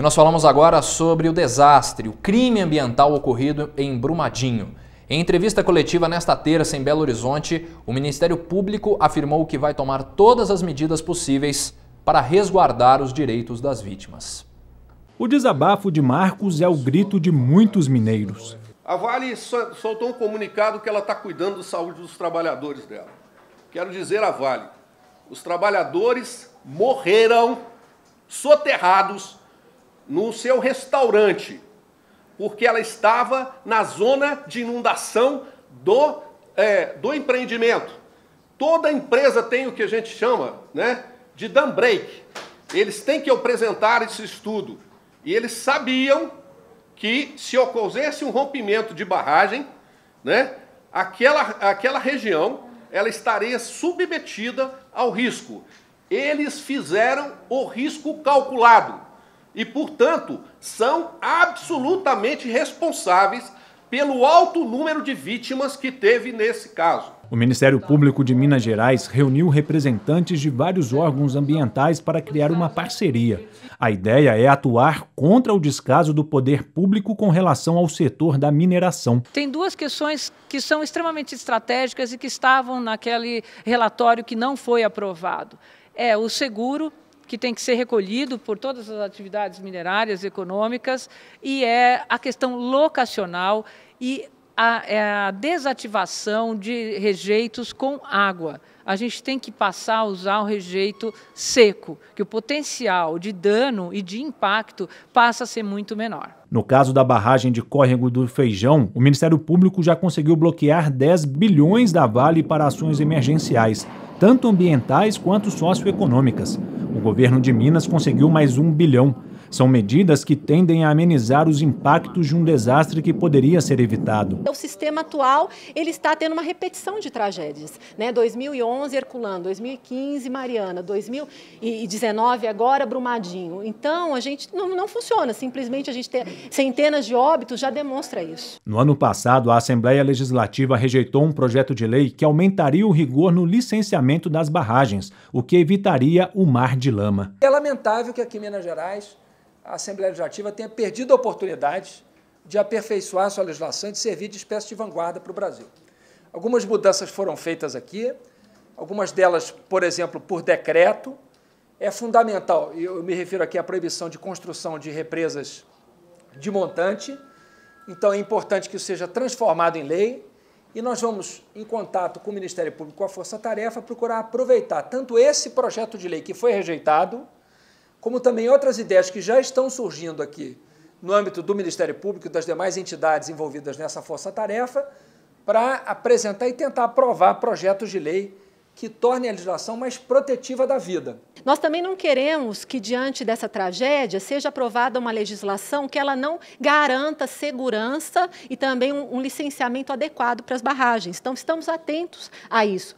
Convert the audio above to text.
E nós falamos agora sobre o desastre, o crime ambiental ocorrido em Brumadinho. Em entrevista coletiva nesta terça em Belo Horizonte, o Ministério Público afirmou que vai tomar todas as medidas possíveis para resguardar os direitos das vítimas. O desabafo de Marcos é o grito de muitos mineiros. A Vale soltou um comunicado que ela está cuidando da saúde dos trabalhadores dela. Quero dizer a Vale, os trabalhadores morreram soterrados no seu restaurante, porque ela estava na zona de inundação do, é, do empreendimento. Toda empresa tem o que a gente chama né, de dam break. Eles têm que apresentar esse estudo. E eles sabiam que se ocorresse um rompimento de barragem, né, aquela, aquela região ela estaria submetida ao risco. Eles fizeram o risco calculado e, portanto, são absolutamente responsáveis pelo alto número de vítimas que teve nesse caso. O Ministério Público de Minas Gerais reuniu representantes de vários órgãos ambientais para criar uma parceria. A ideia é atuar contra o descaso do poder público com relação ao setor da mineração. Tem duas questões que são extremamente estratégicas e que estavam naquele relatório que não foi aprovado. É o seguro que tem que ser recolhido por todas as atividades minerárias econômicas, e é a questão locacional e a, é a desativação de rejeitos com água. A gente tem que passar a usar o rejeito seco, que o potencial de dano e de impacto passa a ser muito menor. No caso da barragem de córrego do Feijão, o Ministério Público já conseguiu bloquear 10 bilhões da Vale para ações emergenciais, tanto ambientais quanto socioeconômicas. O governo de Minas conseguiu mais um bilhão. São medidas que tendem a amenizar os impactos de um desastre que poderia ser evitado. O sistema atual ele está tendo uma repetição de tragédias. Né? 2011, Herculano, 2015, Mariana, 2019, agora Brumadinho. Então, a gente não, não funciona. Simplesmente a gente ter centenas de óbitos já demonstra isso. No ano passado, a Assembleia Legislativa rejeitou um projeto de lei que aumentaria o rigor no licenciamento das barragens, o que evitaria o mar de lama. É lamentável que aqui em Minas Gerais a Assembleia Legislativa tenha perdido a oportunidade de aperfeiçoar sua legislação e de servir de espécie de vanguarda para o Brasil. Algumas mudanças foram feitas aqui, algumas delas, por exemplo, por decreto. É fundamental, eu me refiro aqui à proibição de construção de represas de montante, então é importante que isso seja transformado em lei, e nós vamos, em contato com o Ministério Público, com a Força Tarefa, procurar aproveitar tanto esse projeto de lei que foi rejeitado, como também outras ideias que já estão surgindo aqui no âmbito do Ministério Público e das demais entidades envolvidas nessa força-tarefa, para apresentar e tentar aprovar projetos de lei que tornem a legislação mais protetiva da vida. Nós também não queremos que, diante dessa tragédia, seja aprovada uma legislação que ela não garanta segurança e também um licenciamento adequado para as barragens. Então, estamos atentos a isso.